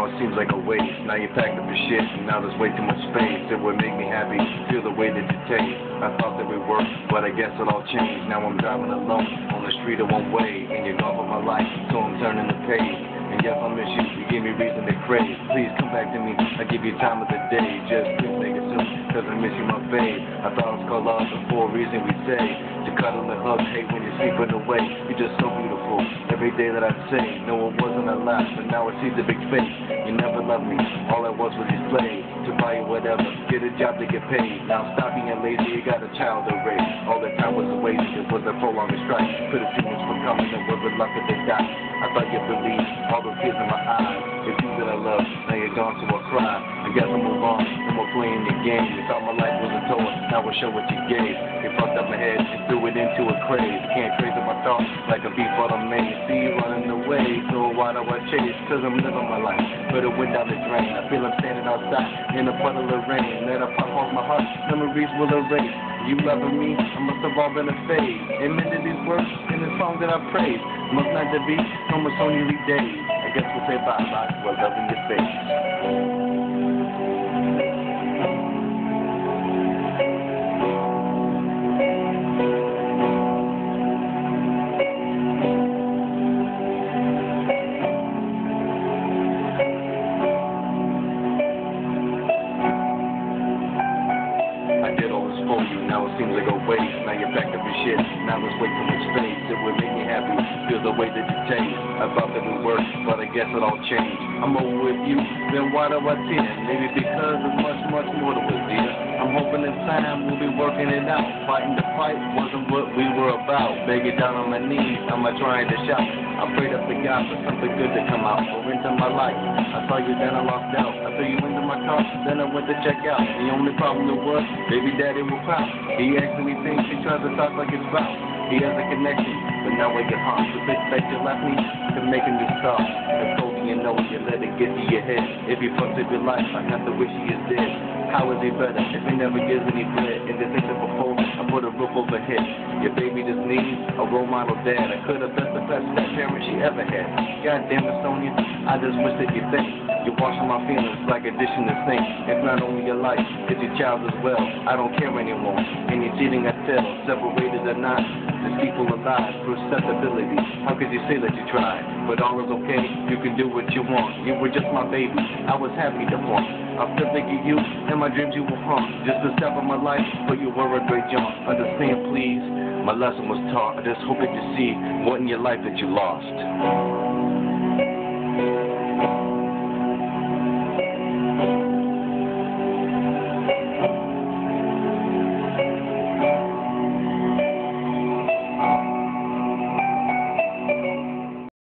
now it seems like a waste. Now you packed up your shit, and now there's way too much space. It would make me happy, feel the way that you taste. I thought that we were, but I guess it all changed. Now I'm driving alone on the street of one way, and you're gone from my life, so I'm turning the page. And yes, I miss you, you give me reason to crave. Please come back to me, I give you time of the day. Just please make it soon, cause I miss you, my babe. I thought it was called but for a reason we say. To cuddle and hug, hate when you're sleeping away. You're just so beautiful. Every day that I say, no, it wasn't a lie, but now I see the big face. You never loved me, all I was was your slave. To buy you whatever, get a job to get paid. Now stop being lazy, you got a child to raise. All that time was a waste, it was a prolonged strike. Could have seen for coming, and was reluctant to die. I thought you believed all those tears in my eyes. It's you that I love, now you're gone, so I cry. I guess I'll move on, and we're playing the game. You thought my life now I show what you gave. You fucked up my head and threw it into a craze. Can't trace up my thoughts like a beef on a main. See running away, so why do I chase? Cause I'm living my life, but it went down the drain. I feel I'm standing outside in a puddle of rain. Let a pop off my heart, memories will erase. You loving me, I must have all been a phase. Admitted these words in the song that I praise. Must not to be, Sony Lee days. I guess we'll say bye bye, we're loving your face. A waste. Now you're back up your shit, now there's way too much space. It would make me happy, feel the way that you taste. Guess it all changed. I'm over with you, then why do I tend? Maybe because there's much, much more to it, dear. I'm hoping in time we'll be working it out. Fighting the fight wasn't what we were about. Begging down on my knees, I'm not trying to shout. I prayed up to God for something good to come out or into my life. I saw you, then I lost out. I threw you into my car, then I went to check out. The only problem was, baby daddy was proud. He me things, he tries to talk like it's about. He has a connection, but now I get hung. The bitch that you left me to make a new start. You, know, you let it get to your head. If you fucked up your life, I have to wish you is dead. How is it better if it never gives any bread? In this thing before, I put a roof over head. Your baby just needs a role model dad. I could have been the best parent she ever had. God damn it, Sonja, I just wish that you think. You're washing my feelings like a dish in the sink. It's not only your life, it's your child as well. I don't care anymore. And you're cheating, I tell, separated or not. Deceitful or lies, susceptibility. How could you say that you tried? But all is okay, you can do what you want. You were just my baby, I was happy to want. I still of you, and my dreams you will haunt. Just a step of my life, but you were a great jaunt. Understand, please, my lesson was taught. I just hope that you see what in your life that you lost.